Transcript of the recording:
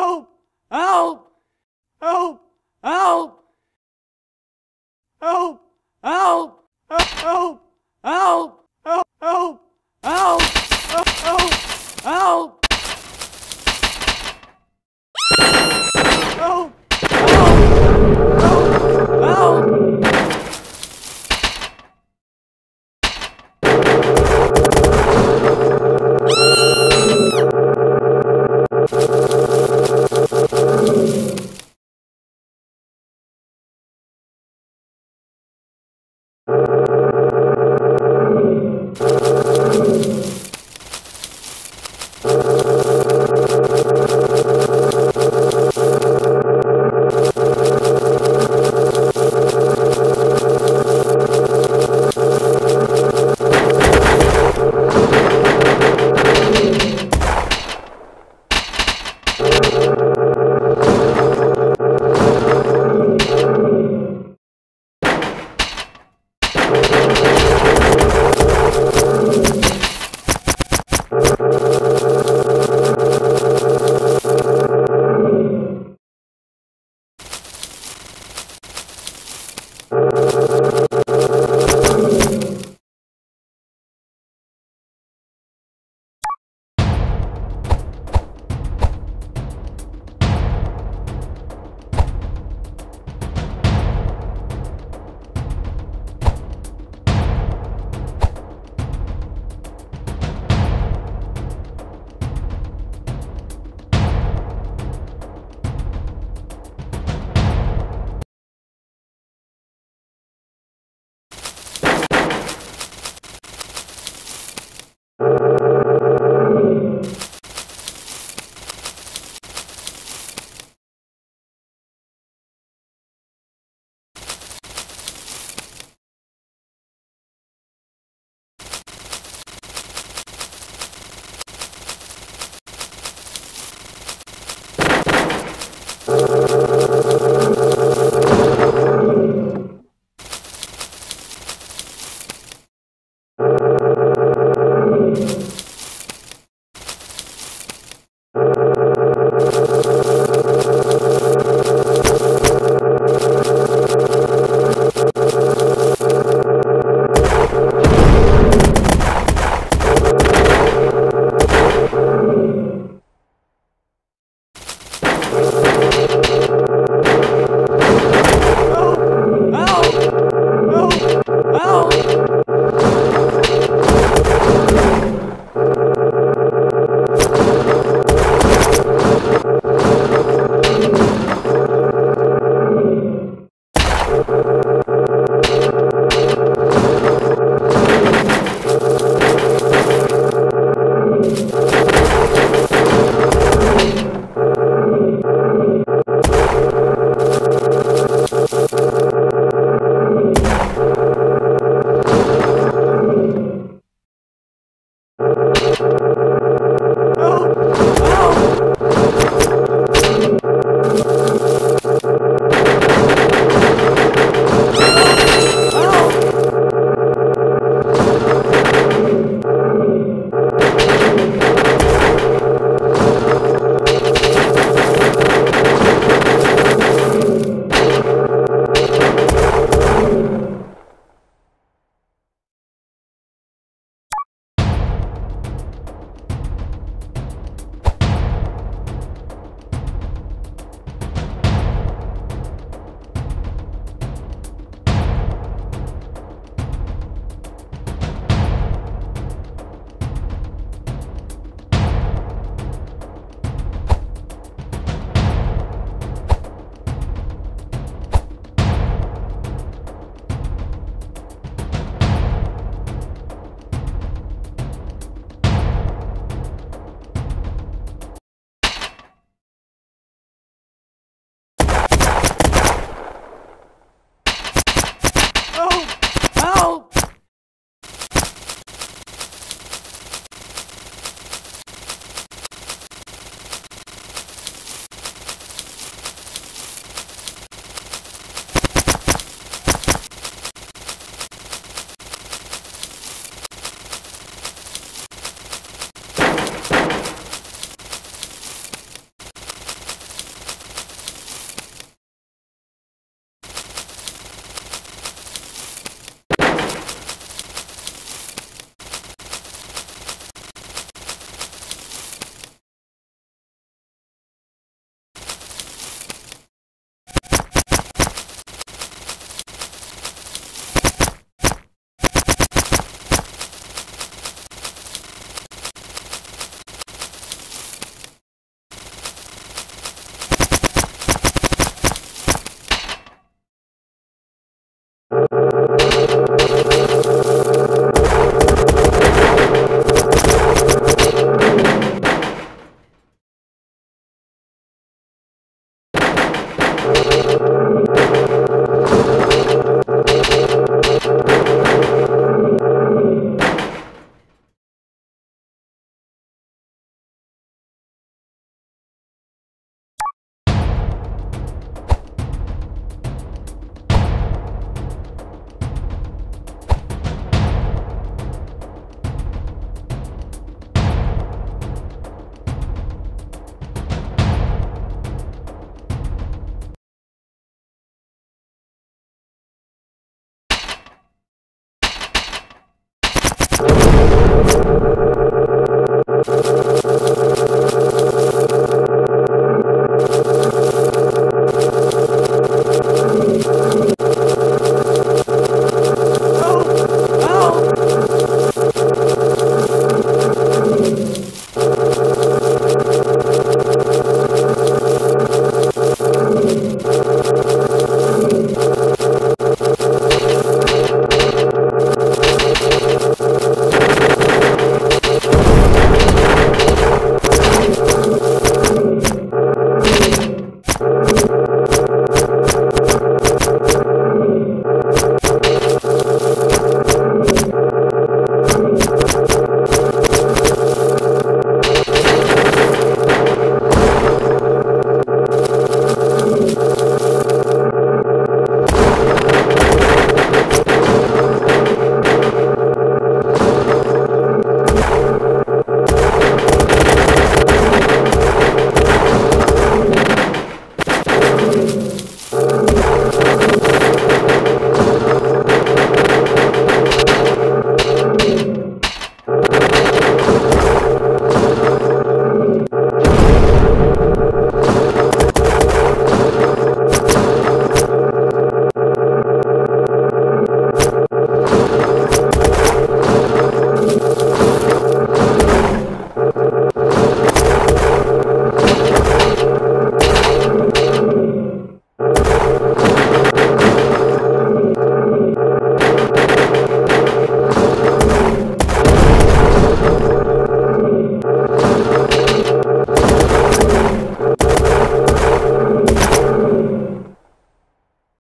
help!